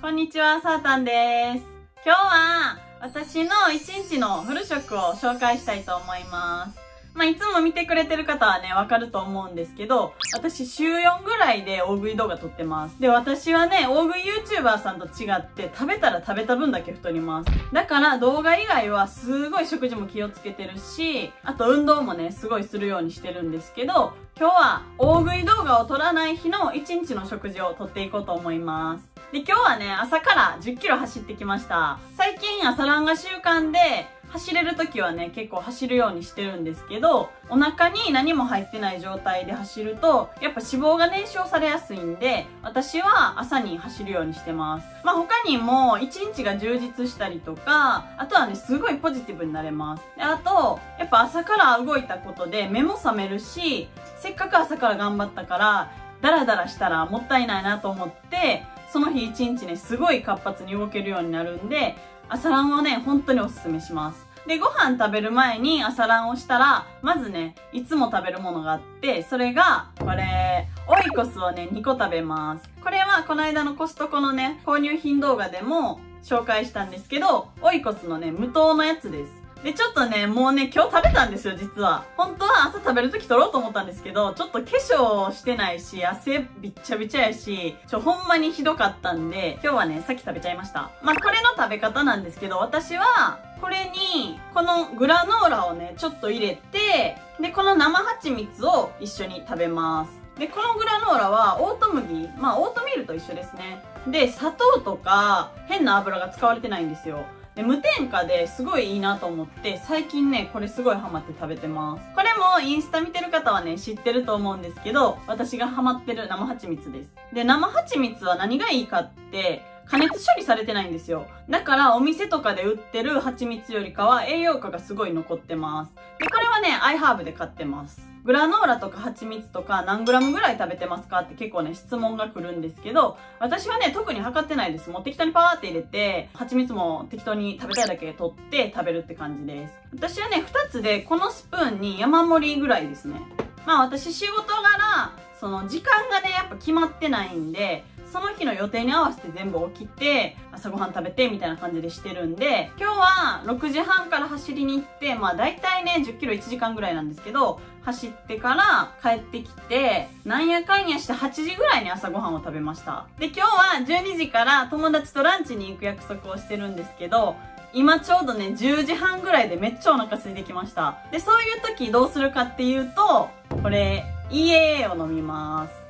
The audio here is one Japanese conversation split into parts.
こんにちは、さーたんです。今日は私の1日のフル食を紹介したいと思います。まあ、いつも見てくれてる方はね、わかると思うんですけど、私週4ぐらいで大食い動画撮ってます。で、私はね、大食い YouTuber さんと違って、食べたら食べた分だけ太ります。だから動画以外はすごい食事も気をつけてるし、あと運動もね、すごいするようにしてるんですけど、今日は大食い動画を撮らない日の1日の食事を撮っていこうと思います。で、今日はね、朝から10キロ走ってきました。最近朝ランが習慣で、走れる時はね、結構走るようにしてるんですけど、お腹に何も入ってない状態で走ると、やっぱ脂肪が燃焼されやすいんで、私は朝に走るようにしてます。まあ他にも1日が充実したりとか、あとはね、すごいポジティブになれます。で、あと、やっぱ朝から動いたことで目も覚めるし、せっかく朝から頑張ったから、ダラダラしたらもったいないなと思って、その日一日ね、すごい活発に動けるようになるんで、朝ランをね、本当におすすめします。で、ご飯食べる前に朝ランをしたら、まずね、いつも食べるものがあって、それが、これ、オイコスをね、2個食べます。これはこの間のコストコのね、購入品動画でも紹介したんですけど、オイコスのね、無糖のやつです。で、ちょっとね、もうね、今日食べたんですよ、実は。本当は朝食べるとき取ろうと思ったんですけど、ちょっと化粧してないし、汗びっちゃびちゃやし、ちょ、ほんまにひどかったんで、今日はね、さっき食べちゃいました。まあ、これの食べ方なんですけど、私は、これに、このグラノーラをね、ちょっと入れて、で、この生蜂蜜を一緒に食べます。で、このグラノーラはオート麦、まあオートミールと一緒ですね。で、砂糖とか変な油が使われてないんですよ。で、無添加ですごいいいなと思って、最近ね、これすごいハマって食べてます。これもインスタ見てる方はね、知ってると思うんですけど、私がハマってる生蜂蜜です。で、生蜂蜜は何がいいかって、加熱処理されてないんですよ。だからお店とかで売ってる蜂蜜よりかは栄養価がすごい残ってます。で、これはね、アイハーブで買ってます。グラノーラとか蜂蜜とか何グラムぐらい食べてますかって結構ね、質問が来るんですけど、私はね、特に測ってないです。もう適当にパーって入れて、蜂蜜も適当に食べたいだけ取って食べるって感じです。私はね、2つでこのスプーンに山盛りぐらいですね。まあ私仕事柄、その時間がね、やっぱ決まってないんで、その日の予定に合わせて全部起きて、朝ごはん食べてみたいな感じでしてるんで、今日は6時半から走りに行って、まあ大体ね、10キロ1時間ぐらいなんですけど、走ってから帰ってきて、なんやかんやして8時ぐらいに朝ごはんを食べました。で、今日は12時から友達とランチに行く約束をしてるんですけど、今ちょうどね、10時半ぐらいでめっちゃお腹空いてきました。で、そういう時どうするかっていうと、これ、EAA を飲みます。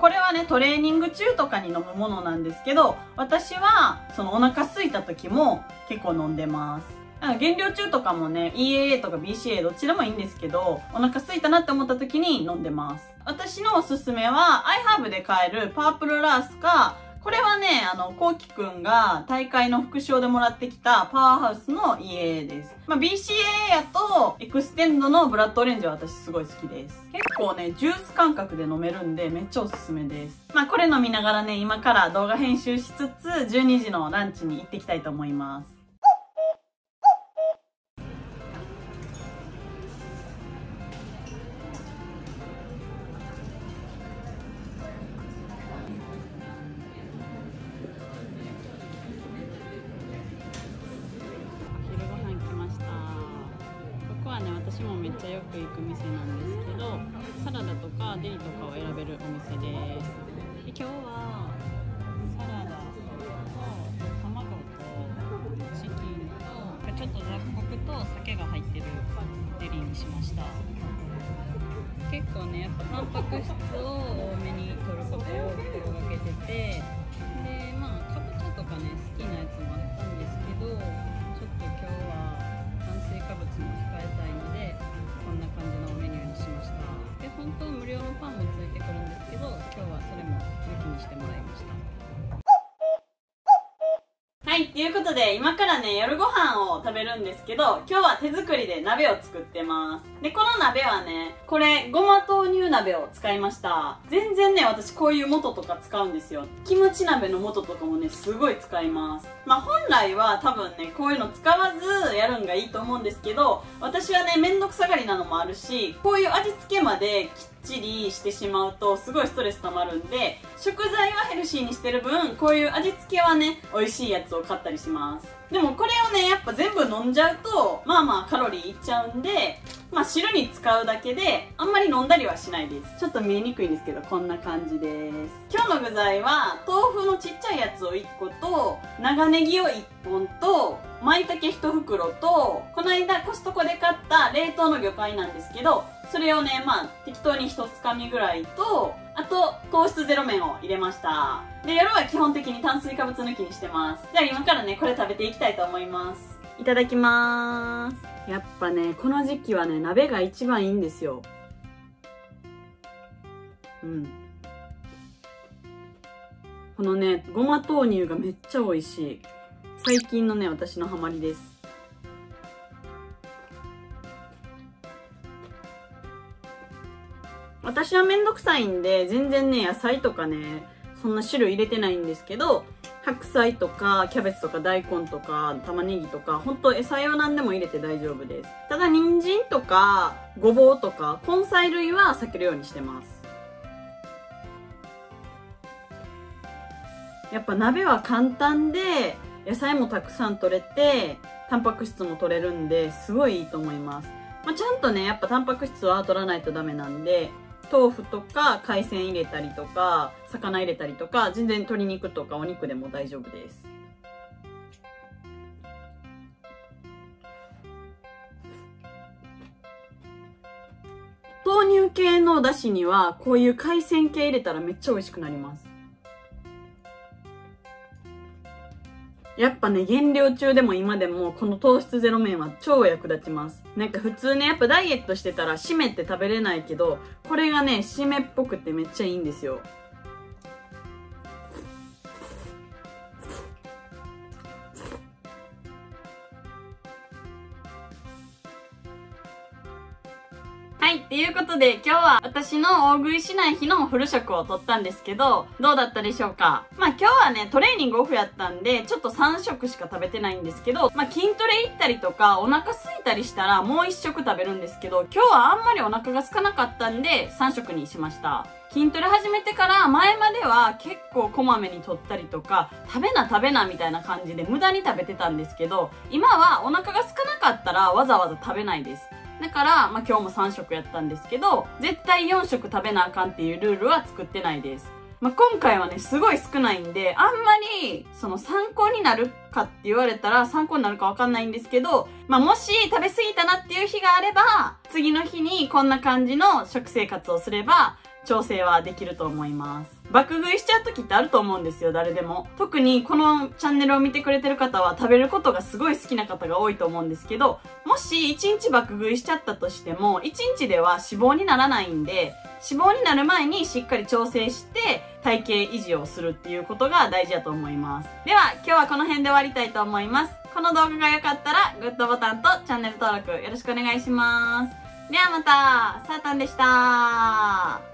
これはね、トレーニング中とかに飲むものなんですけど、私は、そのお腹空いた時も結構飲んでます。減量中とかもね、EAA とか BCA どっちでもいいんですけど、お腹空いたなって思った時に飲んでます。私のおすすめは、アイハーブで買えるパープルラースか、これはね、あの、こうきくんが大会の副賞でもらってきたパワーハウスの家です。まあ、BCA やと、 XTEND のブラッドオレンジは私すごい好きです。結構ね、ジュース感覚で飲めるんで、めっちゃおすすめです。まあ、これ飲みながらね、今から動画編集しつつ、12時のランチに行ってきたいと思います。ちゃよく行く店なんですけどサラダとかデリとかを選べるお店です。で今日はサラダと卵とチキンとちょっと雑穀と酒が入ってるデリにしました。結構ねやっぱタンパク質はい、ということで今からね夜ご飯を食べるんですけど今日は手作りで鍋を作ってます。で、この鍋はね、これ、ごま豆乳鍋を使いました。全然ね、私こういう素とか使うんですよ。キムチ鍋の素とかもね、すごい使います。まあ、本来は多分ね、こういうの使わずやるんがいいと思うんですけど、私はね、めんどくさがりなのもあるし、こういう味付けまできっちりしてしまうと、すごいストレス溜まるんで、食材はヘルシーにしてる分、こういう味付けはね、美味しいやつを買ったりします。でもこれをね、やっぱ全部飲んじゃうと、まあまあカロリーいっちゃうんで、まあ汁に使うだけで、あんまり飲んだりはしないです。ちょっと見えにくいんですけど、こんな感じです。今日の具材は、豆腐のちっちゃいやつを1個と、長ネギを1本と、舞茸1袋と、この間コストコで買った冷凍の魚介なんですけど、それをね、まあ、適当に1つかみぐらいと、あと、糖質ゼロ麺を入れました。で、夜は基本的に炭水化物抜きにしてます。じゃあ今からね、これ食べていきたいと思います。いただきまーす。やっぱね、この時期はね、鍋が一番いいんですよ。うん。このね、ごま豆乳がめっちゃ美味しい。最近のね、私のハマりです。私はめんどくさいんで、全然ね、野菜とかね、そんな種類入れてないんですけど、白菜とか、キャベツとか、大根とか、玉ねぎとか、ほんと野菜は何でも入れて大丈夫です。ただ、人参とか、ごぼうとか、根菜類は避けるようにしてます。やっぱ鍋は簡単で、野菜もたくさん取れて、タンパク質も取れるんで、すごいいいと思います。まあ、ちゃんとね、やっぱタンパク質は取らないとダメなんで、豆腐とか海鮮入れたりとか、魚入れたりとか、全然鶏肉とかお肉でも大丈夫です。豆乳系のだしには、こういう海鮮系入れたらめっちゃ美味しくなります。やっぱね、減量中でも今でも、この糖質ゼロ麺は超役立ちます。なんか普通ね、やっぱダイエットしてたら、締めって食べれないけど、これがね、締めっぽくてめっちゃいいんですよ。っていうことで今日は私の大食いしない日のフル食を取ったんですけど、どうだったでしょうか？まあ今日はね、トレーニングオフやったんで、ちょっと3食しか食べてないんですけど、まあ筋トレ行ったりとか、お腹空いたりしたらもう1食食べるんですけど、今日はあんまりお腹が空かなかったんで、3食にしました。筋トレ始めてから前までは結構こまめに取ったりとか、食べな食べなみたいな感じで無駄に食べてたんですけど、今はお腹が空かなかったらわざわざ食べないです。だから、まあ、今日も3食やったんですけど、絶対4食食べなあかんっていうルールは作ってないです。まあ、今回はね、すごい少ないんで、あんまり、その参考になるかって言われたら参考になるかわかんないんですけど、まあ、もし食べ過ぎたなっていう日があれば、次の日にこんな感じの食生活をすれば、調整はできると思います。爆食いしちゃう時ってあると思うんですよ、誰でも。特にこのチャンネルを見てくれてる方は食べることがすごい好きな方が多いと思うんですけど、もし1日爆食いしちゃったとしても、1日では脂肪にならないんで、脂肪になる前にしっかり調整して体型維持をするっていうことが大事だと思います。では、今日はこの辺で終わりたいと思います。この動画が良かったら、グッドボタンとチャンネル登録よろしくお願いします。ではまた、サータンでした